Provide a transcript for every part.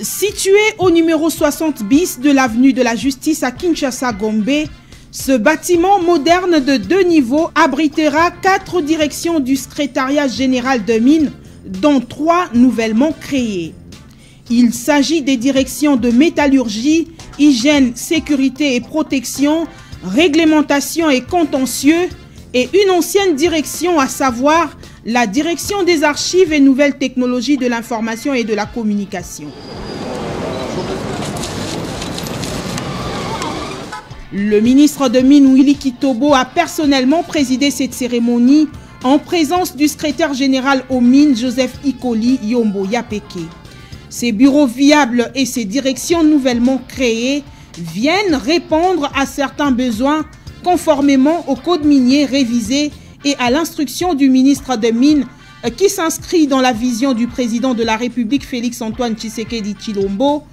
Situé au numéro 60 bis de l'avenue de la Justice à Kinshasa-Gombe, ce bâtiment moderne de deux niveaux abritera quatre directions du secrétariat général de mines, dont trois nouvellement créées. Il s'agit des directions de métallurgie, hygiène, sécurité et protection, réglementation et contentieux, et une ancienne direction, à savoir la direction des archives et nouvelles technologies de l'information et de la communication. Le ministre de Mines Willy Kitobo a personnellement présidé cette cérémonie en présence du secrétaire général aux mines Joseph Ikoli Yombo Yapeke. Ces bureaux viables et ces directions nouvellement créées viennent répondre à certains besoins conformément au code minier révisé et à l'instruction du ministre des Mines euh, qui s'inscrit dans la vision du président de la République Félix-Antoine Tshisekedi Chilombo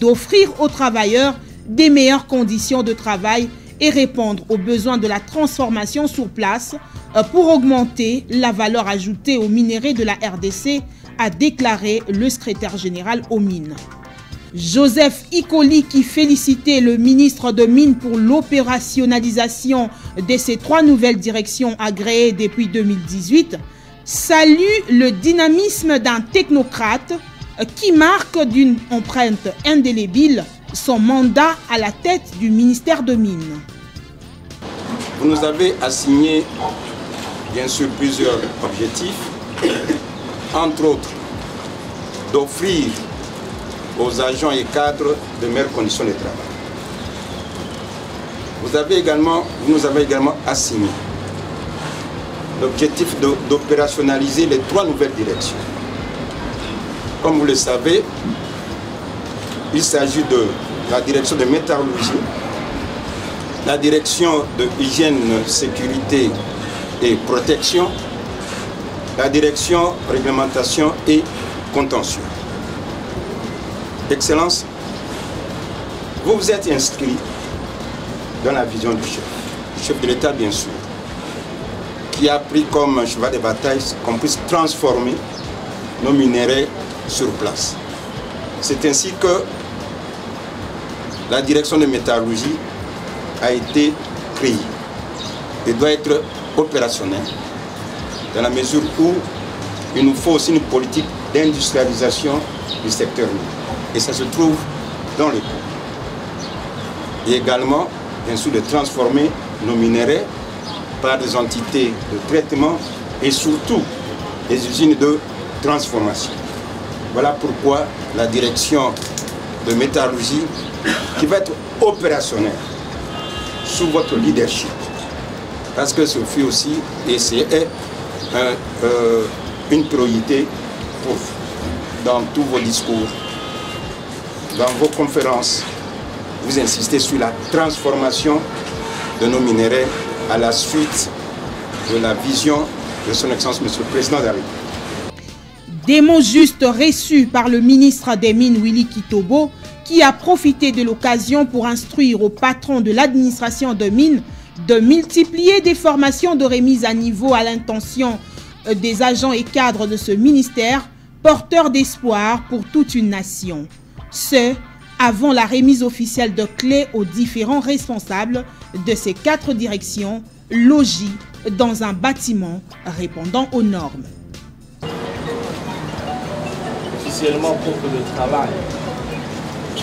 d'offrir aux travailleurs des meilleures conditions de travail et répondre aux besoins de la transformation sur place euh, pour augmenter la valeur ajoutée aux minéraux de la RDC a déclaré le secrétaire général aux mines. Joseph Icoli, qui félicitait le ministre de Mines pour l'opérationnalisation de ces trois nouvelles directions agréées depuis 2018, salue le dynamisme d'un technocrate qui marque d'une empreinte indélébile son mandat à la tête du ministère de Mines. Vous nous avez assigné bien sûr plusieurs objectifs entre autres, d'offrir aux agents et cadres de meilleures conditions de travail. Vous, avez également, nous avez également assigné l'objectif d'opérationnaliser les trois nouvelles directions. Comme vous le savez, il s'agit de la direction de métallurgie, la direction de hygiène, sécurité et protection, la direction réglementation et contentieux. Excellence, vous vous êtes inscrit dans la vision du chef, du chef de l'État bien sûr, qui a pris comme cheval de bataille qu'on puisse transformer nos minéraux sur place. C'est ainsi que la direction de métallurgie a été créée et doit être opérationnelle dans la mesure où il nous faut aussi une politique d'industrialisation du secteur Et ça se trouve dans le coût. Et également, bien sûr, de transformer nos minéraux par des entités de traitement et surtout des usines de transformation. Voilà pourquoi la direction de métallurgie qui va être opérationnelle sous votre leadership. Parce que ce fut aussi et c'est euh, une priorité pour, dans tous vos discours, dans vos conférences. Vous insistez sur la transformation de nos minéraux à la suite de la vision de son Excellence Monsieur le Président de la République. Des mots justes reçus par le ministre des Mines Willy Kitobo qui a profité de l'occasion pour instruire au patron de l'administration de mines de multiplier des formations de remise à niveau à l'intention euh, des agents et cadres de ce ministère, porteurs d'espoir pour toute une nation. Ce, avant la remise officielle de clés aux différents responsables de ces quatre directions logis dans un bâtiment répondant aux normes. Officiellement pour que le travail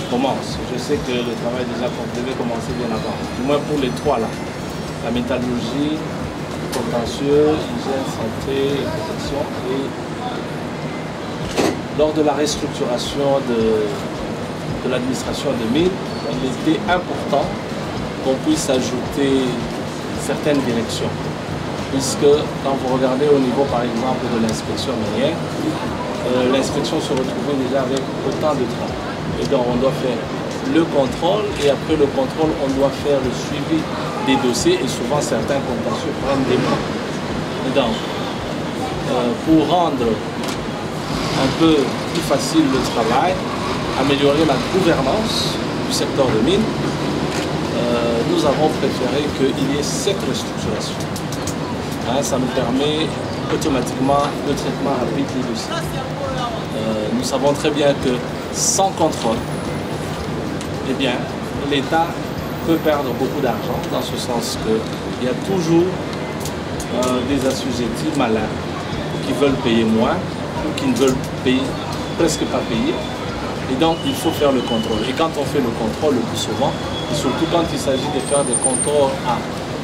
commence, je sais que le travail déjà devait commencer bien avant, du moins pour les trois là la métallurgie, contentieux, hygiène, santé et protection. Et lors de la restructuration de, l'administration de mines, il était important qu'on puisse ajouter certaines directions. Puisque quand vous regardez au niveau par exemple de l'inspection minière, euh, l'inspection se retrouvait déjà avec autant de travail. Et donc on doit faire le contrôle et après le contrôle on doit faire le suivi des dossiers et souvent certains contentieux prennent des mois. Donc, euh, pour rendre un peu plus facile le travail, améliorer la gouvernance du secteur de mine, euh, nous avons préféré qu'il y ait cette restructuration. Hein, ça nous permet automatiquement le traitement rapide des dossiers. Euh, nous savons très bien que sans contrôle, eh bien, l'État peut perdre beaucoup d'argent dans ce sens qu'il y a toujours euh, des assujettis malins qui veulent payer moins ou qui ne veulent payer, presque pas payer. Et donc, il faut faire le contrôle. Et quand on fait le contrôle le plus souvent, et surtout quand il s'agit de faire des contrôles à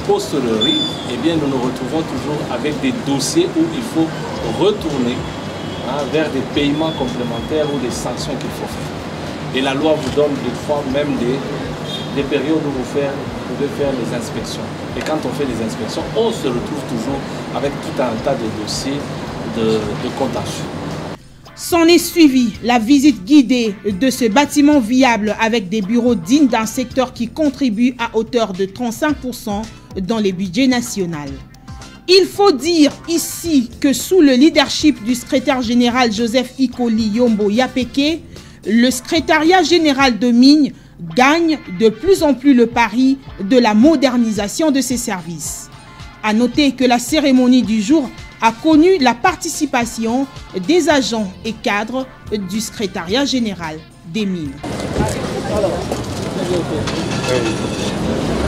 posteriori, eh bien, nous nous retrouvons toujours avec des dossiers où il faut retourner hein, vers des paiements complémentaires ou des sanctions qu'il faut faire. Et la loi vous donne des fois même des, des périodes où vous, faire, faire les inspections. Et quand on fait des inspections, on se retrouve toujours avec tout un tas de dossiers de, de. S'en est suivi la visite guidée de ce bâtiment viable avec des bureaux dignes d'un secteur qui contribue à hauteur de 35% dans les budgets nationaux. Il faut dire ici que sous le leadership du secrétaire général Joseph Ikoli Yombo Yapeke, le secrétariat général de mines gagne de plus en plus le pari de la modernisation de ses services. A noter que la cérémonie du jour a connu la participation des agents et cadres du secrétariat général des mines.